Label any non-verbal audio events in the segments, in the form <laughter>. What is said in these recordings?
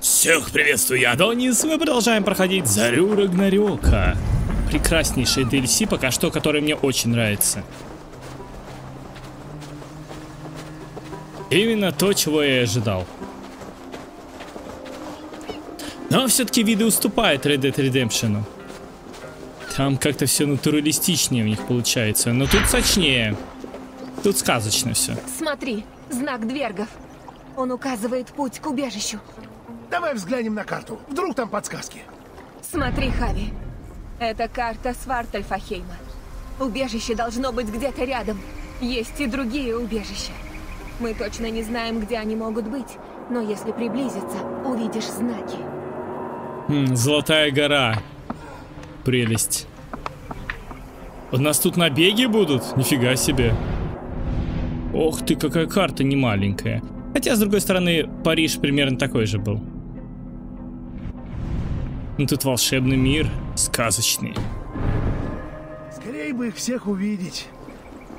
Всех приветствую, я Адонис, мы продолжаем проходить Зарю Рагнарёка. Прекраснейший DLC, пока что, который мне очень нравится. Именно то, чего я и ожидал. Но все-таки виды уступают Red Dead Redemption. Там как-то все натуралистичнее у них получается, но тут сочнее. Тут сказочно все. Смотри, знак двергов. Он указывает путь к убежищу. Давай взглянем на карту. Вдруг там подсказки. Смотри, Хави. Это карта Свартальфахейма. Убежище должно быть где-то рядом. Есть и другие убежища. Мы точно не знаем, где они могут быть, но если приблизиться, увидишь знаки. М, Золотая гора. Прелесть. У нас тут набеги будут? Нифига себе. Ох ты, какая карта не маленькая. Хотя, с другой стороны, Париж примерно такой же был. Ну тут волшебный мир, сказочный. Скорее бы их всех увидеть.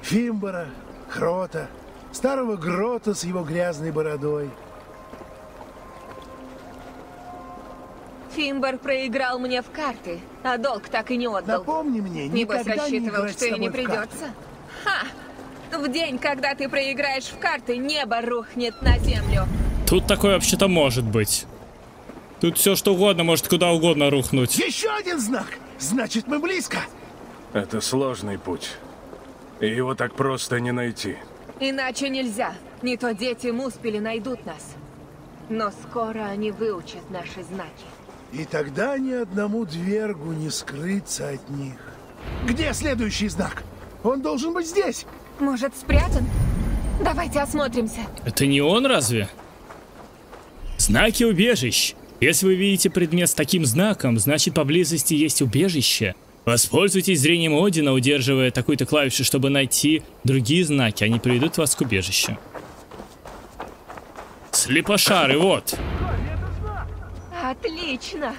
Фимбора, Хрота, старого Грота с его грязной бородой. Фимбар проиграл мне в карты, а долг так и не отдал. Напомни мне, Небось никогда не рассчитывал, играть что и не придется. Ха! В день, когда ты проиграешь в карты, небо рухнет на землю. Тут такое вообще-то может быть. Тут все что угодно может куда угодно рухнуть. Еще один знак! Значит, мы близко. Это сложный путь. И его так просто не найти. Иначе нельзя. Не то дети Муспели найдут нас. Но скоро они выучат наши знаки. И тогда ни одному двергу не скрыться от них. Где следующий знак? Он должен быть здесь. Может, спрятан? Давайте осмотримся. Это не он разве? Знаки убежищ. Если вы видите предмет с таким знаком, значит поблизости есть убежище. Воспользуйтесь зрением Одина, удерживая такую-то клавишу, чтобы найти другие знаки. Они приведут вас к убежищу. Слепошары, вот. Отлично.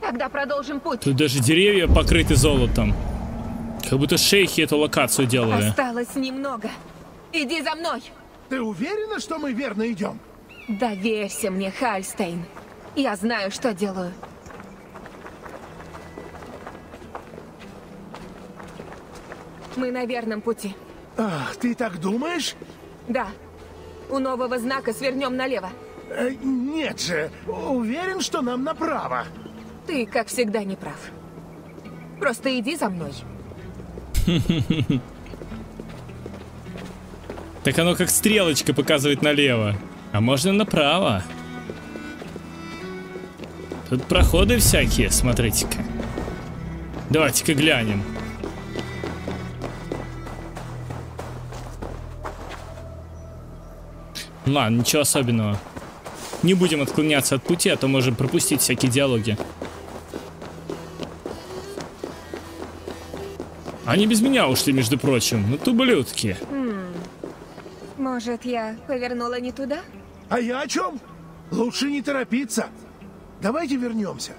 Тогда продолжим путь. Тут даже деревья покрыты золотом. Как будто шейхи эту локацию делали. Осталось немного. Иди за мной. Ты уверена, что мы верно идем? Доверься мне, Хальстейн. Я знаю, что делаю. Мы на верном пути. Ах, ты так думаешь? Да. У нового знака свернем налево. Э, нет же. Уверен, что нам направо. Ты, как всегда, не прав. Просто иди за мной. Так оно как стрелочка показывает налево. А можно направо. Тут проходы всякие, смотрите-ка. Давайте-ка глянем. Ладно, ничего особенного. Не будем отклоняться от пути, а то можем пропустить всякие диалоги. Они без меня ушли, между прочим. Ну, тублюдки. Может, я повернула не туда? А я о чем? Лучше не торопиться. Давайте вернемся.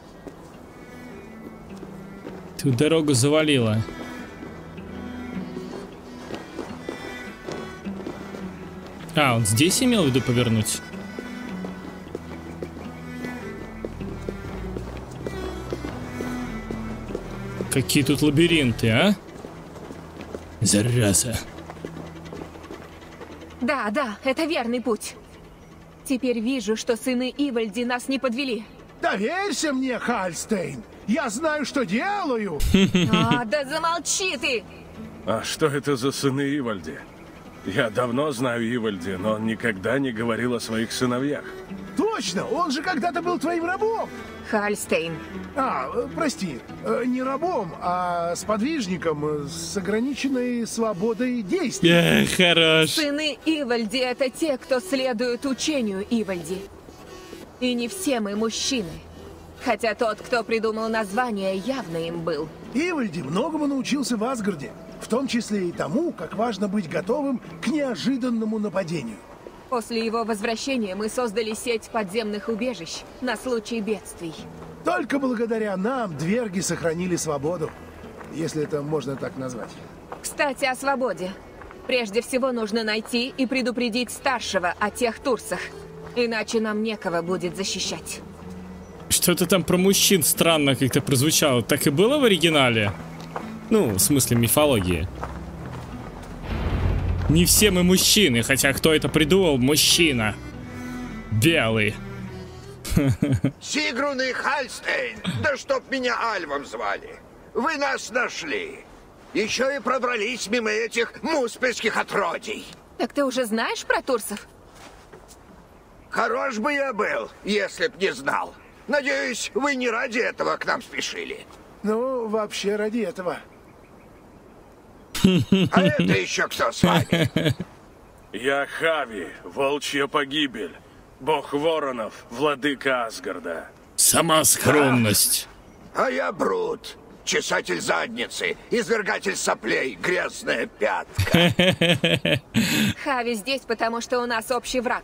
Тут дорогу завалило. А, он здесь имел в виду повернуть? Какие тут лабиринты, а? Зараза. Да, да, это верный путь. Теперь вижу, что сыны Ивальди нас не подвели. Доверься мне, Хальстейн. Я знаю, что делаю. А, да замолчи ты! А что это за сыны Ивальди? Я давно знаю Ивальди, но он никогда не говорил о своих сыновьях. Точно, он же когда-то был твоим рабом. Хальстейн, А, э, прости, э, не рабом, а сподвижником э, с ограниченной свободой действий. Эх, хорош. сыны Ивальди — это те, кто следует учению Ивальди. И не все мы мужчины. Хотя тот, кто придумал название, явно им был. Ивальди многому научился в Асгарде, в том числе и тому, как важно быть готовым к неожиданному нападению. После его возвращения мы создали сеть подземных убежищ на случай бедствий. Только благодаря нам дверги сохранили свободу, если это можно так назвать. Кстати, о свободе. Прежде всего нужно найти и предупредить старшего о тех турсах. Иначе нам некого будет защищать. Что-то там про мужчин странно как-то прозвучало. Так и было в оригинале? Ну, в смысле мифологии. Не все мы мужчины, хотя кто это придумал? Мужчина. Белый. <laughs> Сигрун и Хальстейн, да чтоб меня Альвом звали. Вы нас нашли. Еще и пробрались мимо этих муспельских отродий. Так ты уже знаешь про Турсов? Хорош бы я был, если б не знал. Надеюсь, вы не ради этого к нам спешили. Ну, вообще ради этого. А это еще кто с вами? <laughs> Я Хави, волчья погибель. Бог воронов, владыка Асгарда. Сама скромность. А я Брут, чесатель задницы, извергатель соплей, грязная пятка. <laughs> Хави здесь, потому что у нас общий враг.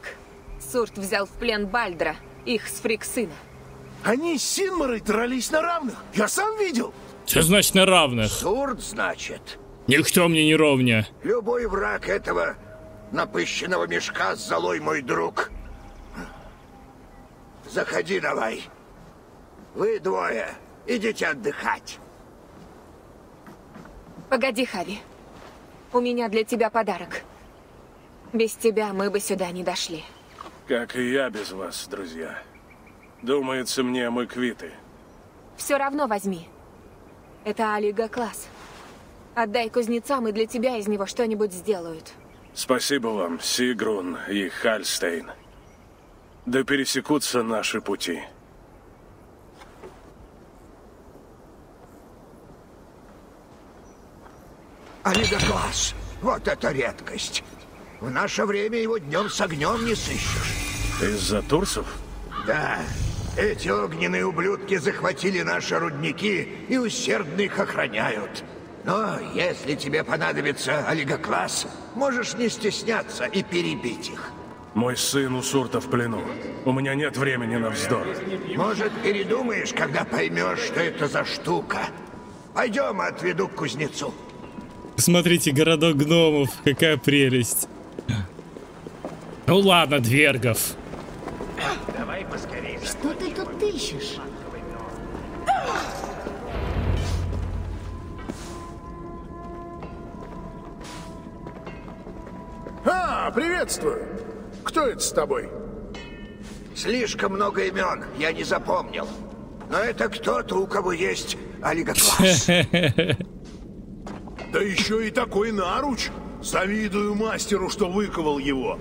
Сурт взял в плен Бальдра, их с Фриксына. Они с Синмарой дрались на равных. Я сам видел. Что значит на равных? Сурд, значит. Никто мне не ровня. Любой враг этого напыщенного мешка с золой мой друг. Заходи давай. Вы двое, идите отдыхать. Погоди, Хави. У меня для тебя подарок. Без тебя мы бы сюда не дошли. Как и я без вас, друзья. Думается мне, мы квиты. Все равно возьми. Это Алига класс. Отдай кузнецам, и для тебя из него что-нибудь сделают. Спасибо вам, Сигрун и Хальстейн. Да пересекутся наши пути. Олигокласс. Вот это редкость. В наше время его днем с огнем не сыщешь. Из-за турсов? Да, эти огненные ублюдки захватили наши рудники и усердно их охраняют. Но если тебе понадобится олигокласс, можешь не стесняться и перебить их. Мой сын у Сурта в плену. У меня нет времени на вздор. Может, передумаешь, когда поймешь, что это за штука. Пойдем, отведу к кузнецу. Смотрите, городок гномов. Какая прелесть. Ну ладно, двергов. Что ты тут ищешь? А, приветствую. Кто это с тобой? Слишком много имен, я не запомнил. Но это кто-то, у кого есть олигокласс. <laughs> Да еще и такой наруч. Завидую мастеру, что выковал его.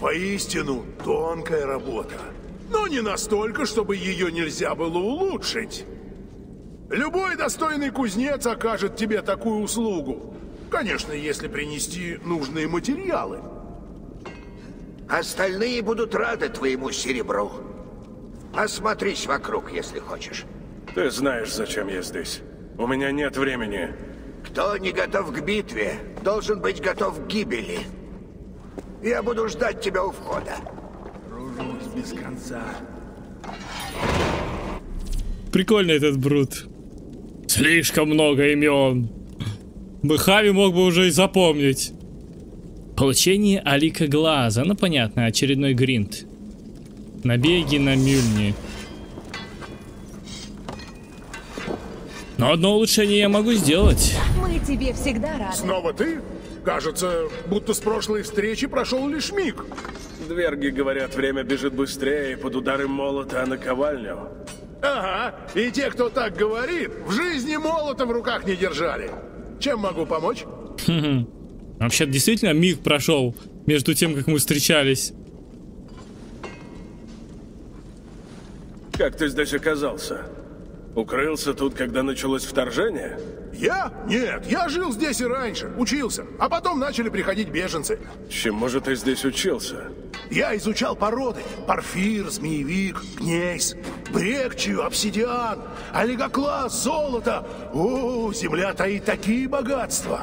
Воистину, тонкая работа. Но не настолько, чтобы ее нельзя было улучшить. Любой достойный кузнец окажет тебе такую услугу. Конечно, если принести нужные материалы. Остальные будут рады твоему серебру. Осмотрись вокруг, если хочешь. Ты знаешь, зачем я здесь. У меня нет времени. Кто не готов к битве, должен быть готов к гибели. Я буду ждать тебя у входа. Кружусь без конца. Прикольный этот брут. Слишком много имен. Быхави мог бы уже и запомнить. Получение Алика Глаза. Ну понятно, очередной гринд. Набеги на Мюльни. Но одно улучшение я могу сделать. Мы тебе всегда рады. Снова ты? Кажется, будто с прошлой встречи прошел лишь миг. Дверги говорят, время бежит быстрее под удары молота на ковальню. Ага, и те, кто так говорит, в жизни молота в руках не держали. Чем могу помочь? Вообще действительно миг прошел между тем, как мы встречались. Как ты здесь оказался? Укрылся тут, когда началось вторжение? Я? Нет, я жил здесь и раньше, учился. А потом начали приходить беженцы. Чему же ты здесь учился? Я изучал породы. Порфир, змеевик, гнейс, брекчию, обсидиан, олигокласс, золото. О, земля таит такие богатства.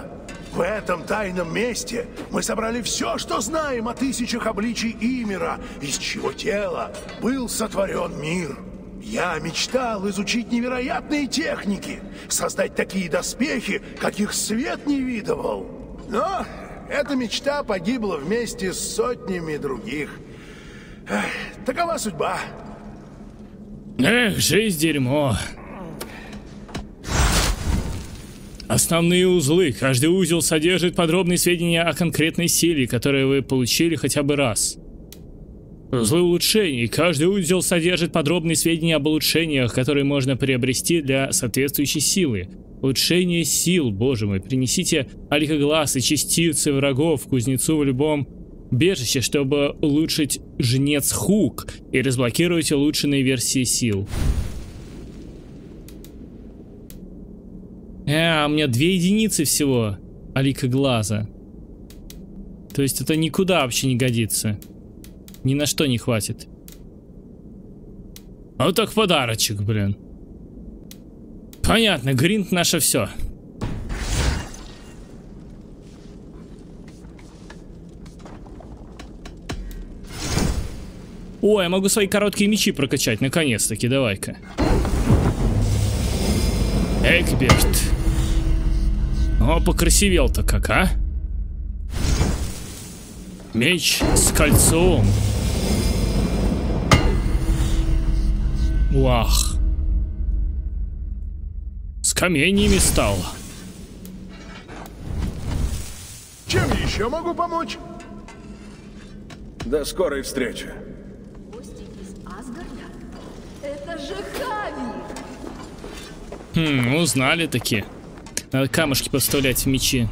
В этом тайном месте мы собрали все, что знаем о тысячах обличий Имера, из чего тела был сотворен мир. Я мечтал изучить невероятные техники, создать такие доспехи, каких свет не видывал. Но эта мечта погибла вместе с сотнями других. Такова судьба. Эх, жизнь дерьмо. Основные узлы. Каждый узел содержит подробные сведения о конкретной силе, которые вы получили хотя бы раз. Узлы улучшений. Каждый узел содержит подробные сведения об улучшениях, которые можно приобрести для соответствующей силы. Улучшение сил, боже мой, принесите аликоглаз и частицы врагов кузнецу в любом бежище, чтобы улучшить жнец Хук и разблокировать улучшенные версии сил. Э, у меня две единицы всего алика глаза. То есть это никуда вообще не годится. Ни на что не хватит. А вот так подарочек, блин. Понятно, гринт наше все. О, я могу свои короткие мечи прокачать, наконец-таки, давай-ка. Экберт. О, покрасивел-то как, а? Меч с кольцом. Вах. С каменьями стал. Чем еще могу помочь? До скорой встречи. Из Асгарда? Это же Хави! Хм, узнали таки. Надо камушки поставлять в мечи.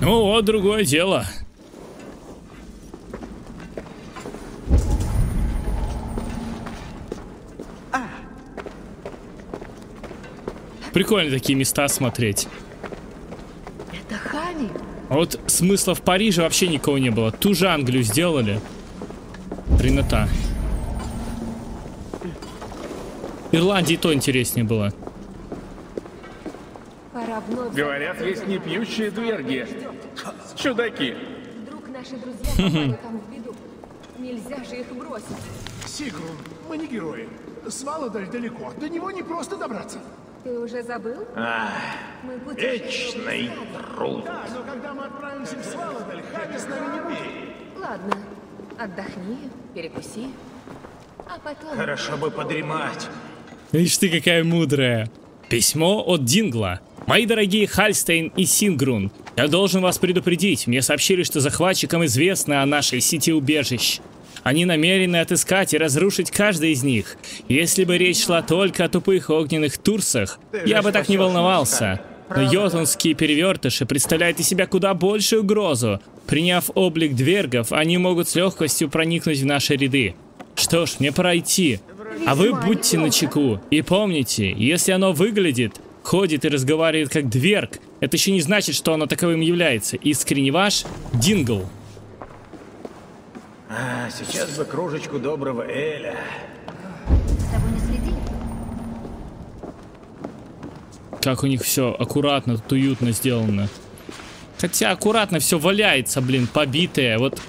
Ну вот, другое дело. Прикольно такие места смотреть. Это Хави? А вот смысла в Париже вообще никого не было. Ту же Англию сделали. Принота. Ирландии то интереснее было. Пора вновь... Говорят, есть непьющие дверги. Чудаки. Вдруг наши друзья там в беду. Нельзя же их бросить. Сигрун, мы не герои. Свалодаль далеко, до него не просто добраться. Ты уже забыл? Мы Вечный труд. Да, но когда мы отправимся в Свалодаль, Хави с нами не будет. Ладно, отдохни, перекуси. А потом... Хорошо бы подремать. Ишь ты какая мудрая. Письмо от Дингла. Мои дорогие Хальстейн и Сингрун, я должен вас предупредить. Мне сообщили, что захватчикам известно о нашей сети убежищ. Они намерены отыскать и разрушить каждый из них. Если бы речь шла только о тупых огненных турсах, я бы так не волновался. Но йотунские перевертыши представляют из себя куда большую угрозу. Приняв облик двергов, они могут с легкостью проникнуть в наши ряды. Что ж, мне пора идти. А вы будьте начеку. И помните, если оно выглядит, ходит и разговаривает как дверг, это еще не значит, что оно таковым является. Искренне ваш Дингл. А, сейчас бы кружечку доброго Эля. За тобой не следили? Как у них все аккуратно, тут уютно сделано. Хотя аккуратно все валяется, блин, побитое. Вот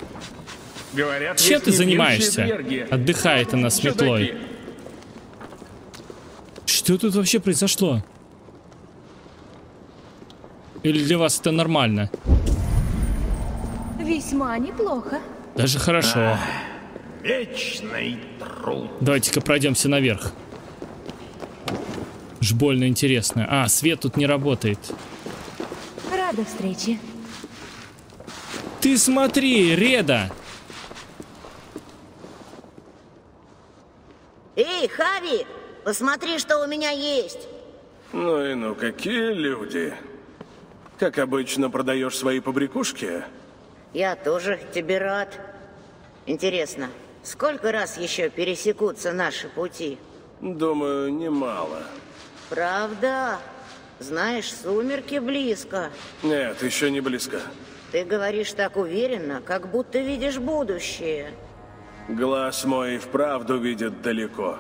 Говорят, чем ты занимаешься? Отдыхает она с метлой. Что тут вообще произошло? Или для вас это нормально? Весьма неплохо. Даже хорошо. Вечный труд. Давайте-ка пройдемся наверх. Ж больно интересно. А, свет тут не работает. Рада встрече. Ты смотри, Реда! Эй, Хави, посмотри, что у меня есть. Ну и ну, какие люди. Как обычно, продаешь свои побрякушки? Я тоже тебе рад. Интересно, сколько раз еще пересекутся наши пути? Думаю, немало. Правда? Знаешь, сумерки близко. Нет, еще не близко. Ты говоришь так уверенно, как будто видишь будущее. Глаз мой вправду видит далеко.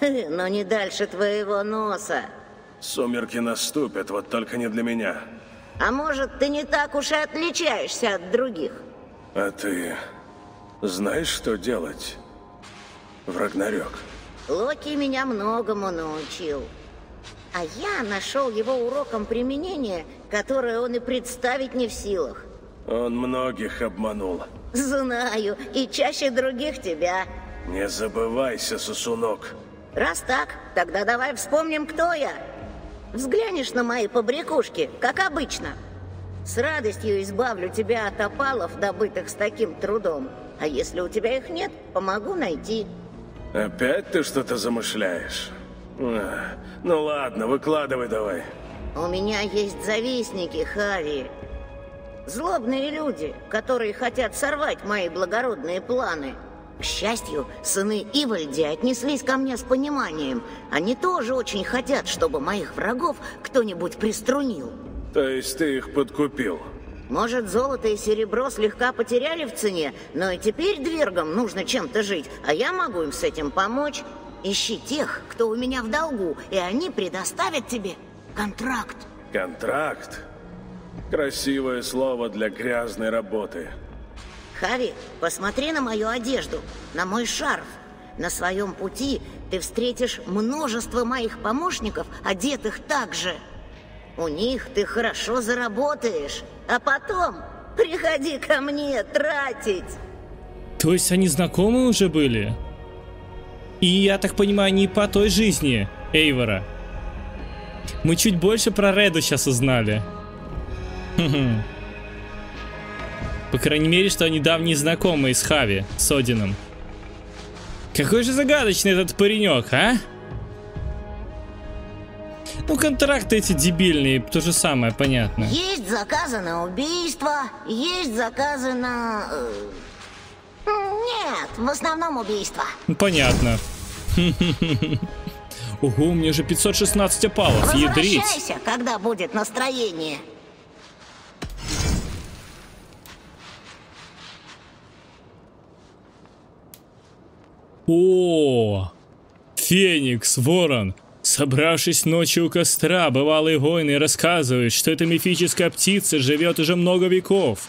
Но не дальше твоего носа. Сумерки наступят, вот только не для меня. А может, ты не так уж и отличаешься от других? А ты знаешь, что делать в Рагнарёк? Локи меня многому научил. А я нашел его уроком применения, которое он и представить не в силах. Он многих обманул. Знаю, и чаще других тебя. Не забывайся, сосунок. Раз так, тогда давай вспомним, кто я. Взглянешь на мои побрякушки, как обычно. С радостью избавлю тебя от опалов, добытых с таким трудом. А если у тебя их нет, помогу найти. Опять ты что-то замышляешь? А, Ну ладно, выкладывай давай. У меня есть завистники, Хари. Злобные люди, которые хотят сорвать мои благородные планы. К счастью, сыны Ивальди отнеслись ко мне с пониманием. Они тоже очень хотят, чтобы моих врагов кто-нибудь приструнил. То есть ты их подкупил? Может, золото и серебро слегка потеряли в цене, но и теперь двергам нужно чем-то жить, а я могу им с этим помочь. Ищи тех, кто у меня в долгу, и они предоставят тебе контракт. Контракт? Красивое слово для грязной работы. Хави, посмотри на мою одежду, на мой шарф. На своем пути ты встретишь множество моих помощников, одетых так же. У них ты хорошо заработаешь, а потом приходи ко мне тратить. То есть они знакомы уже были? И я так понимаю, не по той жизни Эйвора. Мы чуть больше про Реду сейчас узнали. Хм-хм. По крайней мере, что они давние знакомые с Хави, с Одином. Какой же загадочный этот паренек, а? Ну, контракты эти дебильные, то же самое, понятно. Есть заказы на убийство, есть заказы на... э, Нет, в основном убийство. Ну, Понятно. <laughs> Ого, у меня же 516 опалов, ядрить. Возвращайся, когда будет настроение. О, Феникс, Ворон. Собравшись ночью у костра, бывалые воины рассказывают, что эта мифическая птица живет уже много веков.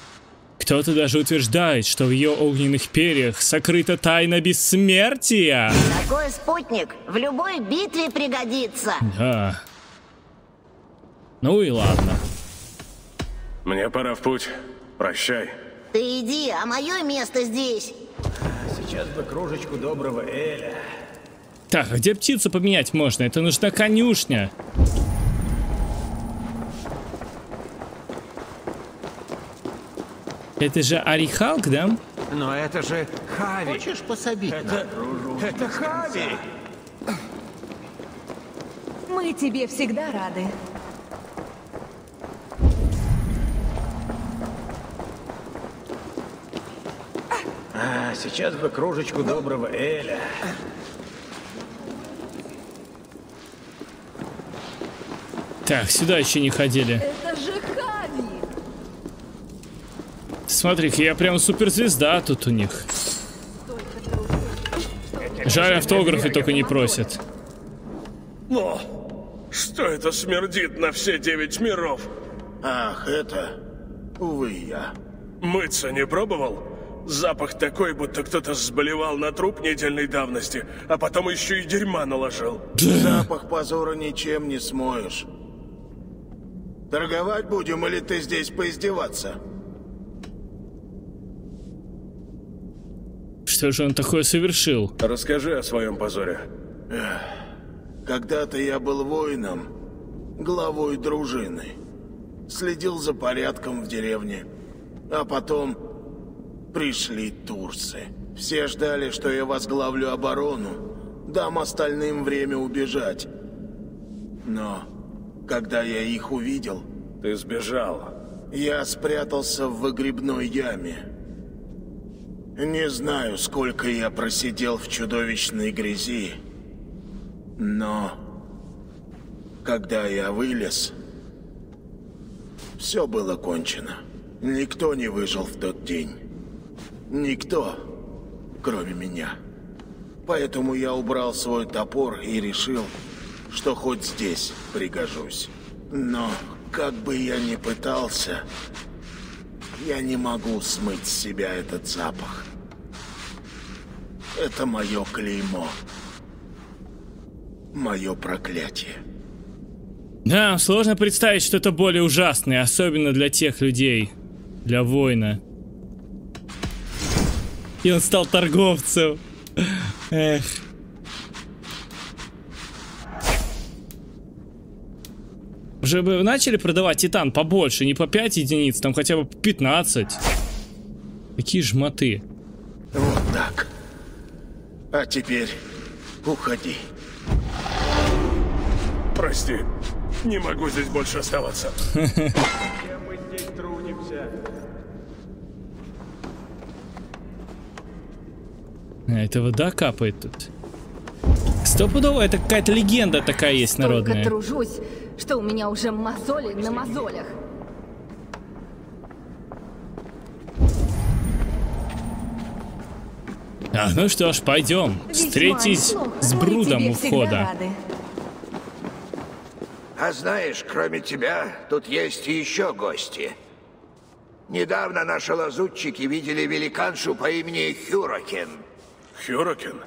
Кто-то даже утверждает, что в ее огненных перьях сокрыта тайна бессмертия. Такой спутник в любой битве пригодится. Да. Ну и ладно. Мне пора в путь. Прощай. Ты иди, а мое место здесь. Сейчас бы кружечку доброго Эля. Так, а где птицу поменять можно? Это нужна конюшня. Это же Арихалк, да? Но это же Хави. Хочешь пособить Это, это Хави. Мы тебе всегда рады. Сейчас бы кружечку доброго Эля. Так, сюда еще не ходили. Это же Хави! Смотри-ка, я прям суперзвезда тут у них. Жаль, автографы только не просят. О, что это смердит на все девять миров? Ах, это... Увы, я. Мыться не пробовал? Запах такой, будто кто-то сболевал на труп недельной давности, а потом еще и дерьма наложил. Запах позора ничем не смоешь. Торговать будем или ты здесь поиздеваться? Что же он такое совершил? Расскажи о своем позоре. Когда-то я был воином, главой дружины. Следил за порядком в деревне. А потом пришли турсы. Все ждали, что я возглавлю оборону, дам остальным время убежать. Но когда я их увидел, Ты сбежал. я спрятался в выгребной яме. Не знаю, сколько я просидел в чудовищной грязи, но когда я вылез, все было кончено. Никто не выжил в тот день. Никто, кроме меня. Поэтому я убрал свой топор и решил, что хоть здесь пригожусь. Но, как бы я ни пытался, я не могу смыть с себя этот запах. Это мое клеймо. Мое проклятие. Да, сложно представить что-то более ужасное, особенно для тех людей. Для воина. И он стал торговцем. Эх. Уже бы начали продавать титан побольше, не по 5 единиц, там хотя бы 15. Какие жмоты. Вот так. А теперь уходи. Прости, не могу здесь больше оставаться. <laughs> Чем мы здесь трудимся? А, это вода капает тут. Стопудово, это какая-то легенда такая есть Только народная. тружусь, что у меня уже мозоли на мозолях. А, ну что ж, пойдем. Встретись неплохо. с Брудом у входа. А знаешь, кроме тебя, тут есть и еще гости. Недавно наши лазутчики видели великаншу по имени Хюрокен. Хюрокен?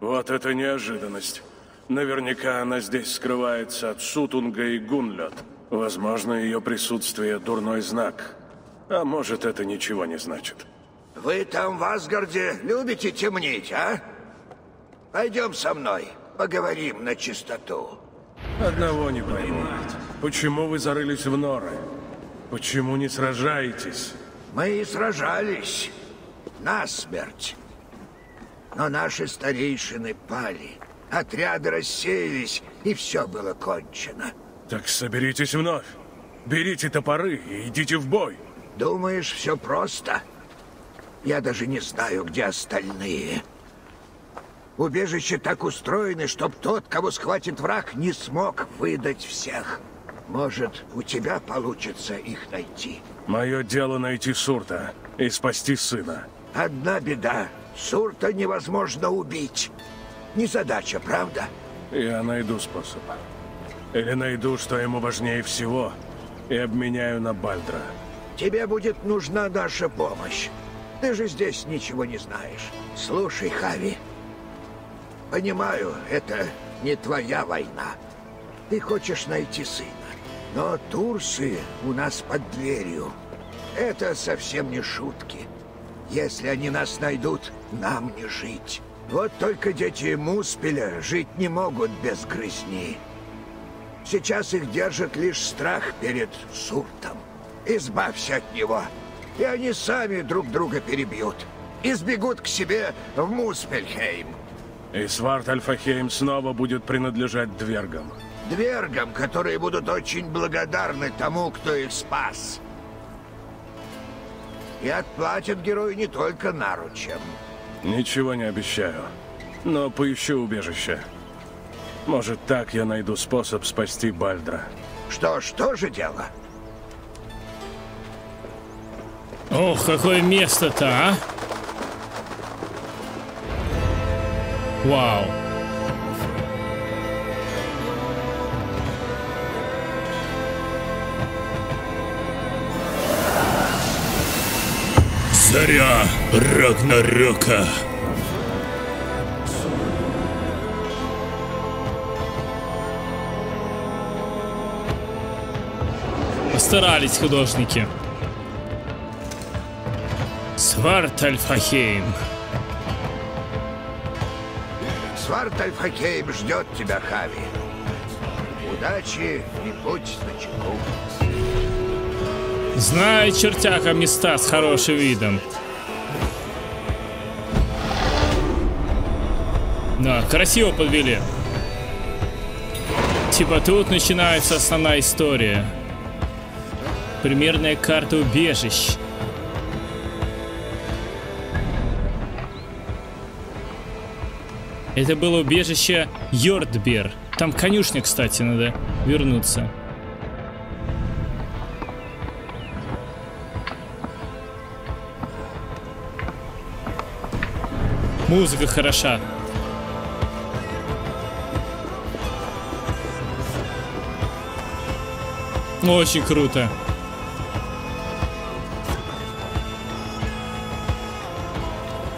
Вот это неожиданность. Наверняка она здесь скрывается от Сутунга и Гунлет. Возможно, ее присутствие дурной знак. А может, это ничего не значит. Вы там в Асгарде любите темнить, а? Пойдем со мной, поговорим на чистоту. Одного не пойму. Почему вы зарылись в норы? Почему не сражаетесь? Мы и сражались. Насмерть. Но наши старейшины пали. Отряды рассеялись, и все было кончено. Так соберитесь вновь. Берите топоры и идите в бой. Думаешь, все просто? Я даже не знаю, где остальные. Убежище так устроено, чтоб тот, кого схватит враг, не смог выдать всех. Может, у тебя получится их найти. Мое дело найти Сурта и спасти сына. Одна беда. Сурта невозможно убить. Не задача, правда? Я найду способ. Или найду, что ему важнее всего, и обменяю на Бальдра. Тебе будет нужна наша помощь. Ты же здесь ничего не знаешь. Слушай, Хави. Понимаю, это не твоя война. Ты хочешь найти сына. Но Турсы у нас под дверью. Это совсем не шутки. Если они нас найдут, нам не жить. Вот только дети Муспеля жить не могут без грызни. Сейчас их держит лишь страх перед Суртом. Избавься от него, и они сами друг друга перебьют. И сбегут к себе в Муспельхейм. И Сварт Альфахейм снова будет принадлежать Двергам. Двергам, которые будут очень благодарны тому, кто их спас. И отплатят герою не только наручем. Ничего не обещаю, но поищу убежище. Может, так я найду способ спасти Бальдра. Что ж, то же дело. Ох, какое место-то, а? Вау. Заря Рагнарёка. Постарались художники. Свартальфахейм. Свартальфакейм ждет тебя, Хави. Удачи и будь начеку. Знает чертяка места с хорошим видом. Да, красиво подвели. Типа тут начинается основная история. Примерная карта убежищ. Это было убежище Йордбер. Там конюшня, кстати, надо вернуться. Музыка хороша. Очень круто.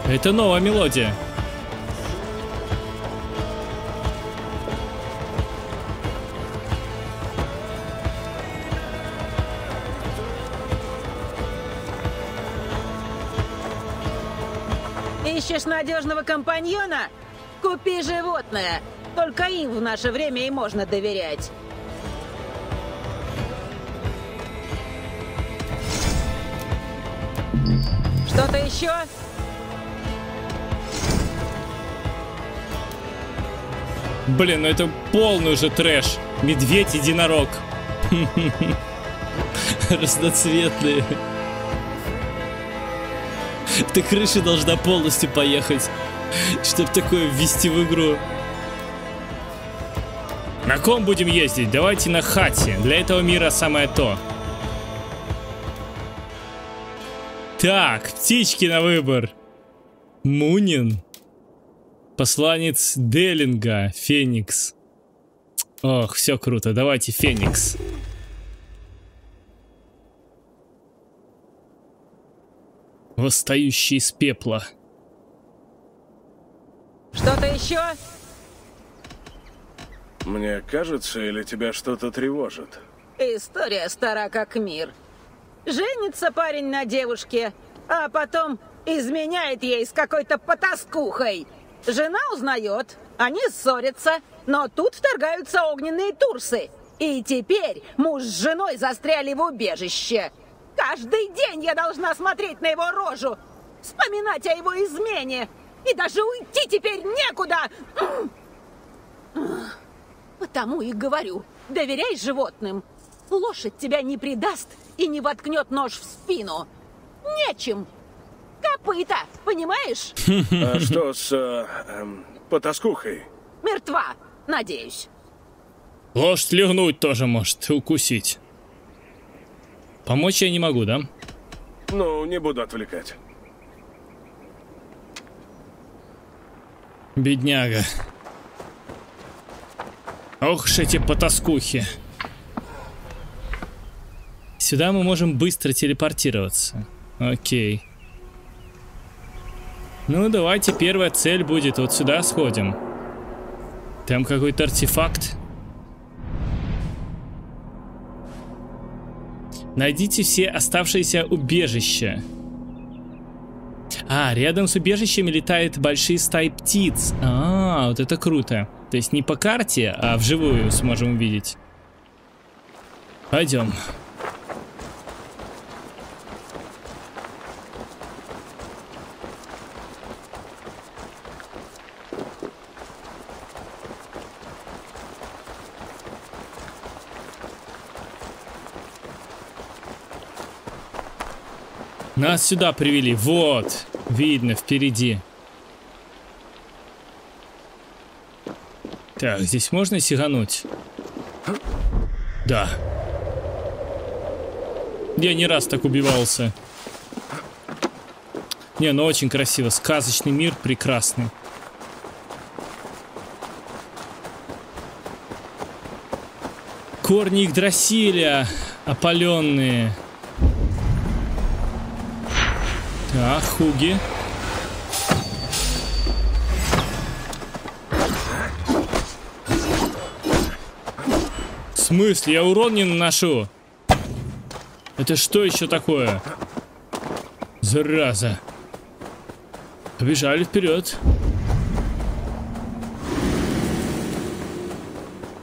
Это новая мелодия. Ищешь надежного компаньона? Купи животное. Только им в наше время и можно доверять. Что-то еще? Блин, ну это полный уже трэш. Медведь-единорог. <laughs> Разноцветные. Эта крыша должна полностью поехать, чтобы такое ввести в игру. На ком будем ездить? Давайте на хате. Для этого мира самое то. Так, птички на выбор. Мунин. Посланец Делинга. Феникс. Ох, все круто. Давайте Феникс. Восстающий из пепла. Что-то еще? Мне кажется, или тебя что-то тревожит? История стара как мир. Женится парень на девушке, а потом изменяет ей с какой-то потаскухой. Жена узнает, они ссорятся, но тут вторгаются огненные турсы. И теперь муж с женой застряли в убежище. Каждый день я должна смотреть на его рожу, вспоминать о его измене. И даже уйти теперь некуда. Потому и говорю, доверяй животным. Лошадь тебя не предаст и не воткнет нож в спину. Нечем. Копыта, понимаешь? А что с э, эм, потаскухой? Мертва, надеюсь. Лошадь легнуть тоже может, укусить. Помочь я не могу, да? Ну, не буду отвлекать. Бедняга. Ох ж эти потаскухи. Сюда мы можем быстро телепортироваться. Окей. Ну, давайте первая цель будет. Вот сюда сходим. Там какой-то артефакт. Найдите все оставшиеся убежища. А, рядом с убежищами летают большие стаи птиц. А, вот это круто. То есть не по карте, а вживую сможем увидеть. Пойдем. Нас сюда привели. Вот. Видно впереди. Так, здесь можно сигануть? Да. Я не раз так убивался. Не, ну очень красиво. Сказочный мир прекрасный. Корни Игдрасиля опаленные. Так, Хуги. В смысле? Я урон не наношу. Это что еще такое? Зараза. Побежали вперед.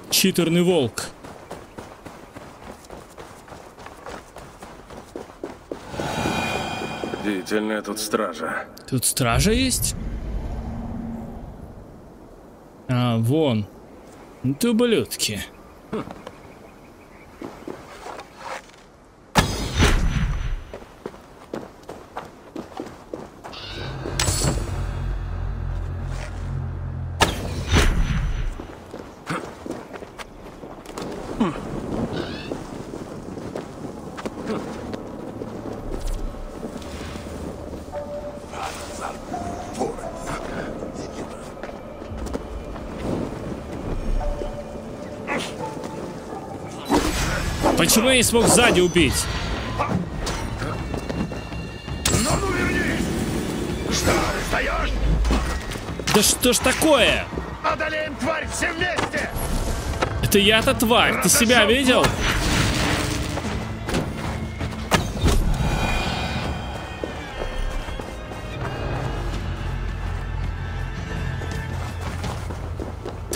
Читерный волк. Деятельная тут стража. Тут стража есть? А, вон. Ты ублюдки. Почему я не смог сзади убить? Ну! Что. Да что ж такое? Одолеем тварь все вместе! Это я-то тварь, Разошел. ты себя видел?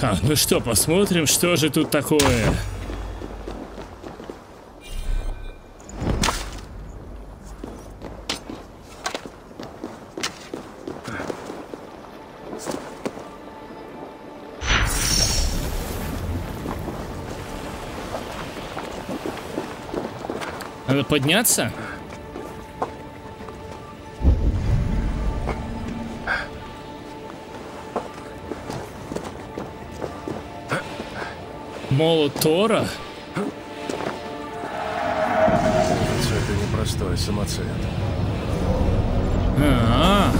Так, ну что, посмотрим, что же тут такое. Подняться? Молот Тора? Это непростой самоцвет. А,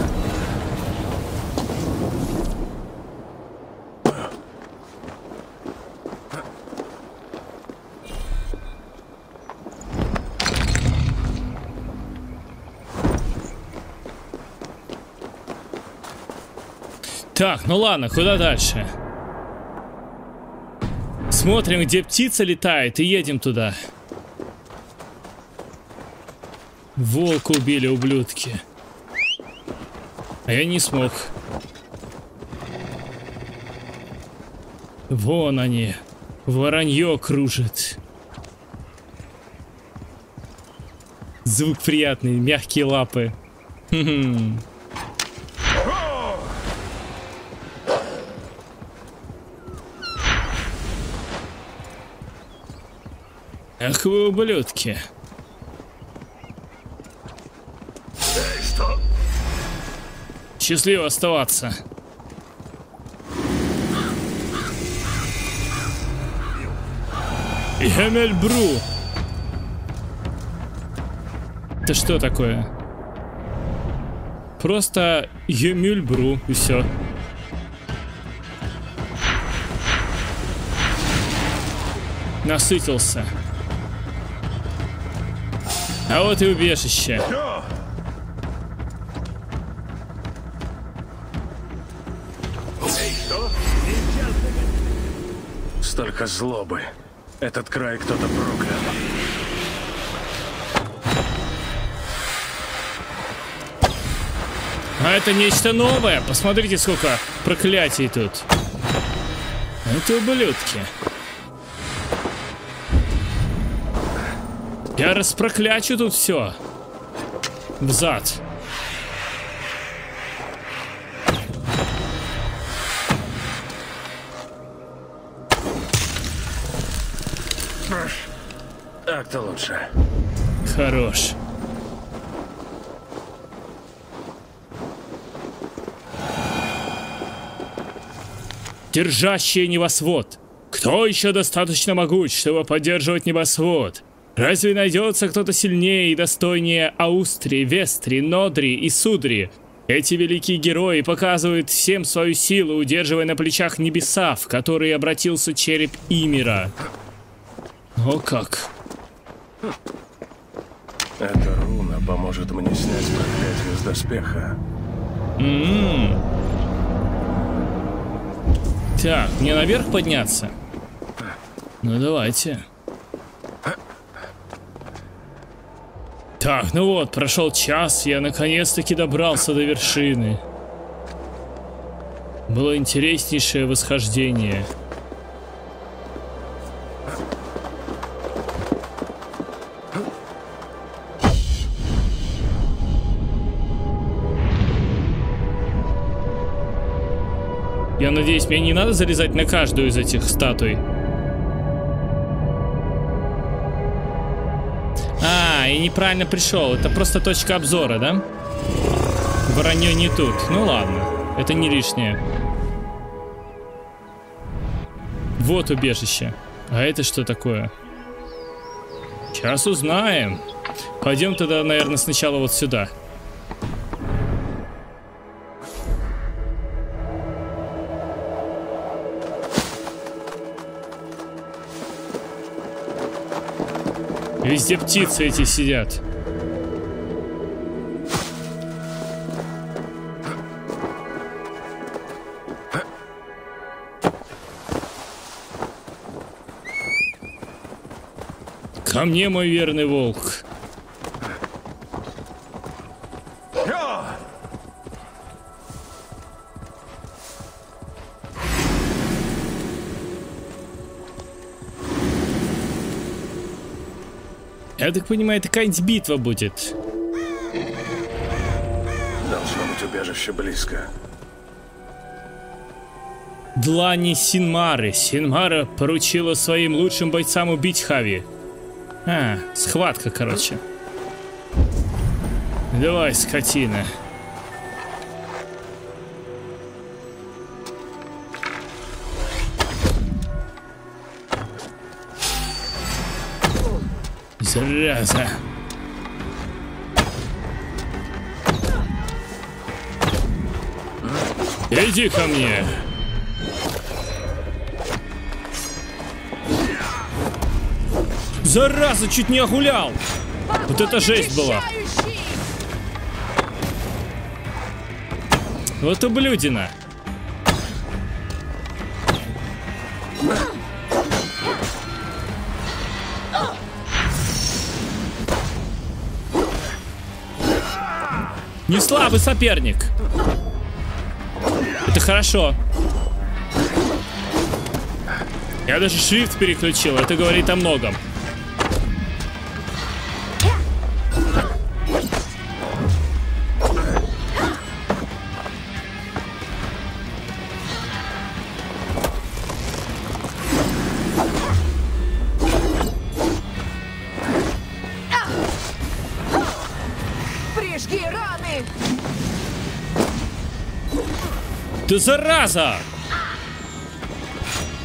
Так, ну ладно, куда дальше? Смотрим, где птица летает, и едем туда. Волка убили, ублюдки. А я не смог. Вон они. Воронье кружит. Звук приятный, мягкие лапы. Хм-хм. Ах вы ублюдки. Эй, что? Счастливо оставаться. Эмельбру. Это что такое? Просто Емюльбру и все. Насытился. А вот и убежище. Столько злобы. Этот край кто-то проклял. А это нечто новое. Посмотрите, сколько проклятий тут. Это ублюдки. Я распроклячу тут все. Взад. Так-то лучше. Хорош. Держащие небосвод. Кто еще достаточно могуч, чтобы поддерживать небосвод? Разве найдется кто-то сильнее и достойнее Аустри, Вестри, Нодри и Судри? Эти великие герои показывают всем свою силу, удерживая на плечах небеса, в которые обратился череп Имира. О как! Эта руна поможет мне снять проклятие с доспеха. М-м. Так, мне наверх подняться? Ну давайте. Так, ну вот, прошел час, я наконец-таки добрался до вершины. Было интереснейшее восхождение. Я надеюсь, мне не надо залезать на каждую из этих статуй. И неправильно пришел. Это просто точка обзора, да? Воронье не тут. Ну ладно, это не лишнее. Вот убежище. А это что такое? Сейчас узнаем. Пойдем тогда, наверное, сначала вот сюда. Везде птицы эти сидят. Ко мне, мой верный волк. Так понимаю, это какая-нибудь битва будет. Должно быть убежище близко. Длани Синмары. Синмара поручила своим лучшим бойцам убить Хави. А, схватка, короче. Давай, скотина. Зараза. Иди ко мне. Зараза, чуть не огулял. Вот это жесть была. Вот ублюдина. Слабый соперник. Это хорошо. Я даже шрифт переключил, это говорит о многом. Ты зараза!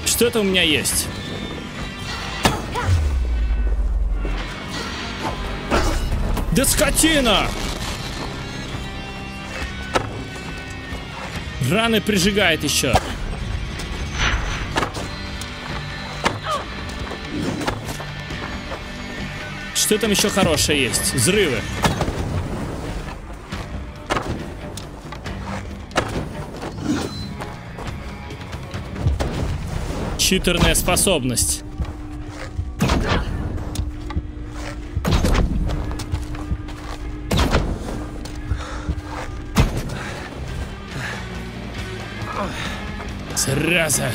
Что это у меня есть? Да скотина! Раны прижигает еще. Что там еще хорошее есть? Взрывы. Читерная способность. Зараза.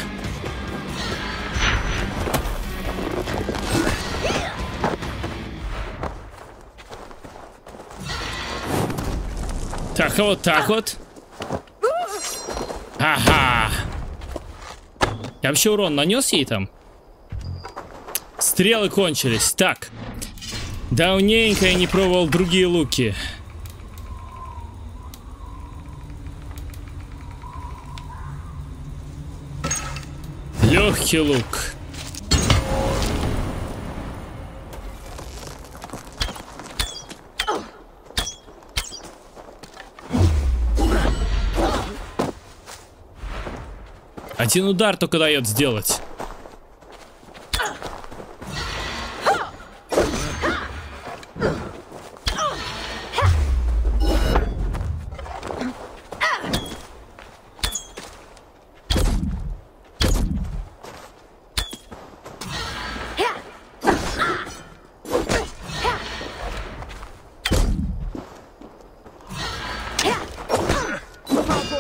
Так, вот так вот. Ага. Я вообще урон нанес ей там? Стрелы кончились. Так. Давненько я не пробовал другие луки. Легкий лук. Один удар только дает сделать.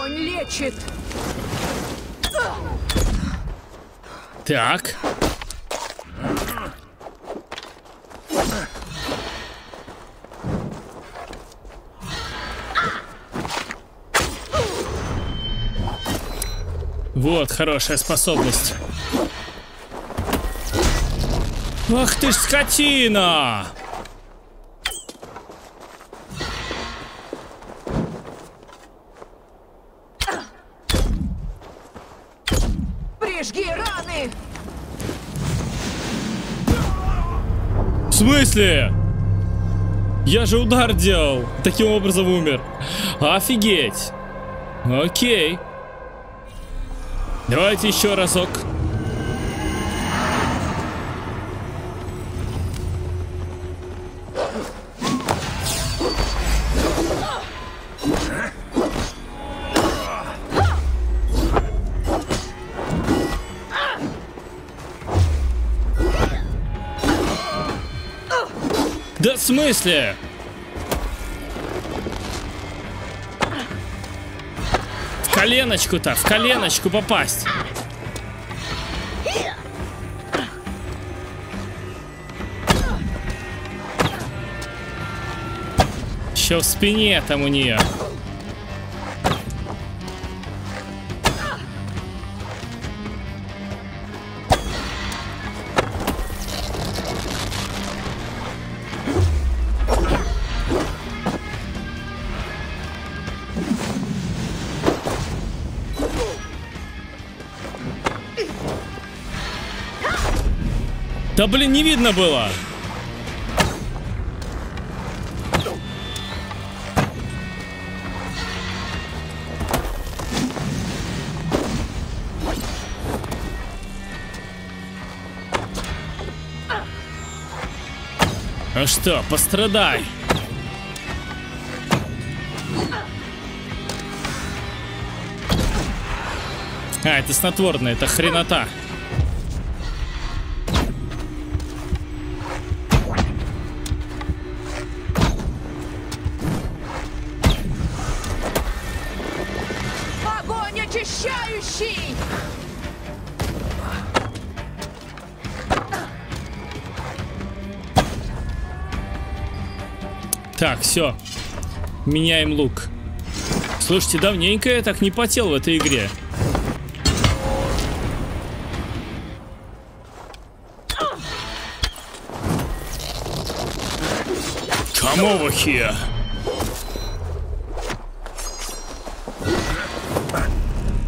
Лечит! Так. Вот, хорошая способность. Ах ты ж скотина! Прижги раны! В смысле? Я же удар делал. Таким образом умер. Офигеть. Окей. Давайте еще разок. Да в смысле? В коленочку-то, в коленочку попасть. Еще в спине там у нее. Да блин, не видно было. Ну что, пострадай. А, это снотворное, это хренота. Так, все. Меняем лук. Слушайте, давненько я так не потел в этой игре. Come over here.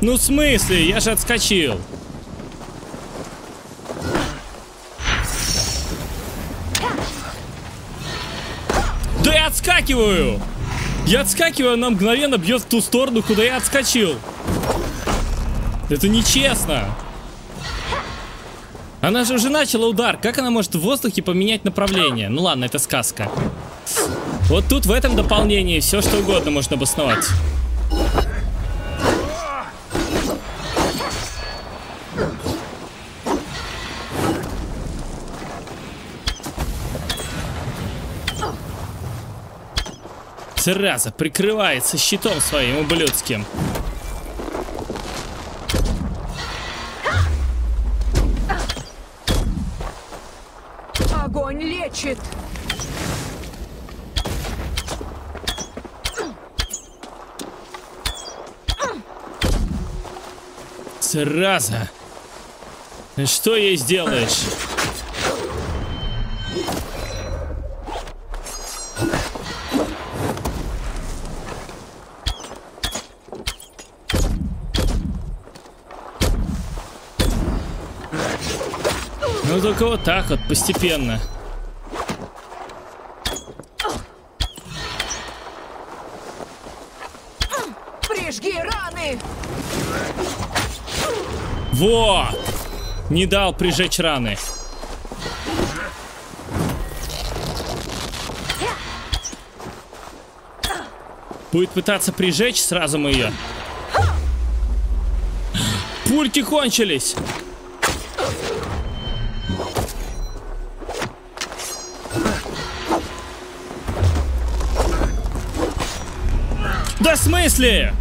Ну в смысле? Я же отскочил. Отскакиваю! Я отскакиваю, она мгновенно бьет в ту сторону, куда я отскочил. Это нечестно. Она же уже начала удар. Как она может в воздухе поменять направление? Ну ладно, это сказка. Вот тут в этом дополнении все что угодно можно обосновать. Зараза, прикрывается щитом своим ублюдским. Огонь лечит! Зараза. Что ей сделаешь? Только вот так вот, постепенно. Прижги раны! Вот! Не дал прижечь раны. Будет пытаться прижечь, сразу мы ее. Пульки кончились. Да в смысле?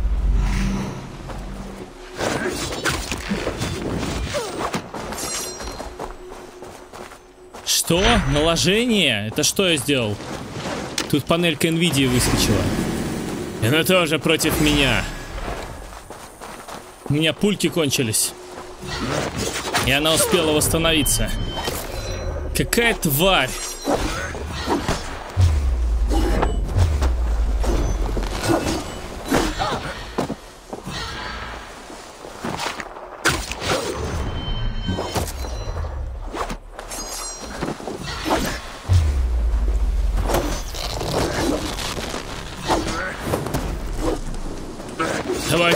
Что? Наложение? Это что я сделал? Тут панелька NVIDIA выскочила. Она тоже против меня. У меня пульки кончились. И она успела восстановиться. Какая тварь!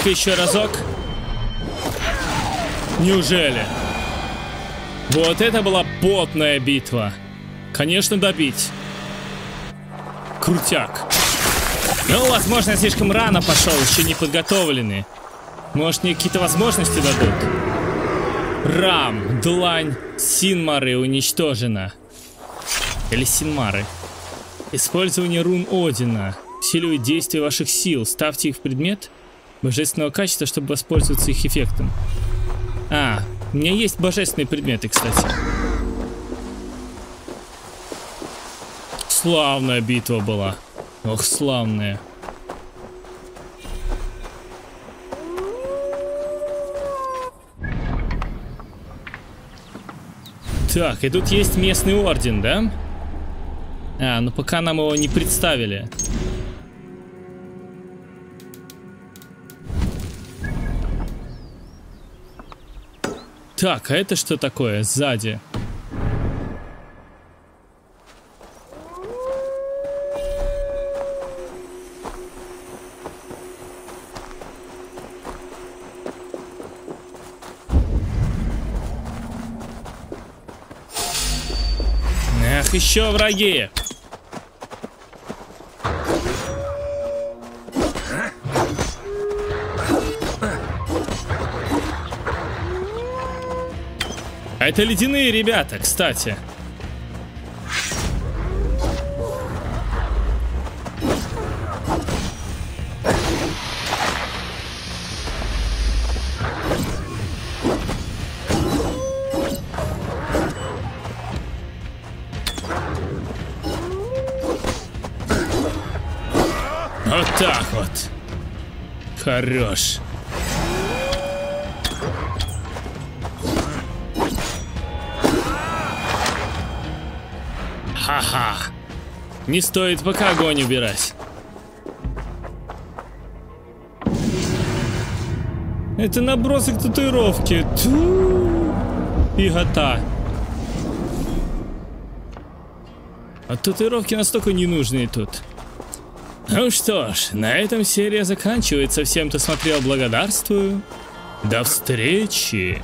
Давай-ка еще разок. Неужели? Вот это была потная битва. Конечно, добить. Крутяк. Ну, возможно, я слишком рано пошел, еще не подготовленный. Может, мне какие-то возможности дадут? Рам, длань, Синмары уничтожена. Или Синмары. Использование рун Одина. Усиливает действие ваших сил. Ставьте их в предмет божественного качества, чтобы воспользоваться их эффектом. А, у меня есть божественные предметы, кстати. Славная битва была. Ох, славные. Так, и тут есть местный орден, да? А, ну пока нам его не представили. Так, а это что такое сзади? Эх, еще враги. Это ледяные ребята, кстати. Вот так вот. Хорош. Не стоит пока огонь убирать. Это набросок татуировки. Ту. Пигота. А татуировки настолько ненужные тут. Ну что ж, на этом серия заканчивается. Всем, кто смотрел, благодарствую. До встречи.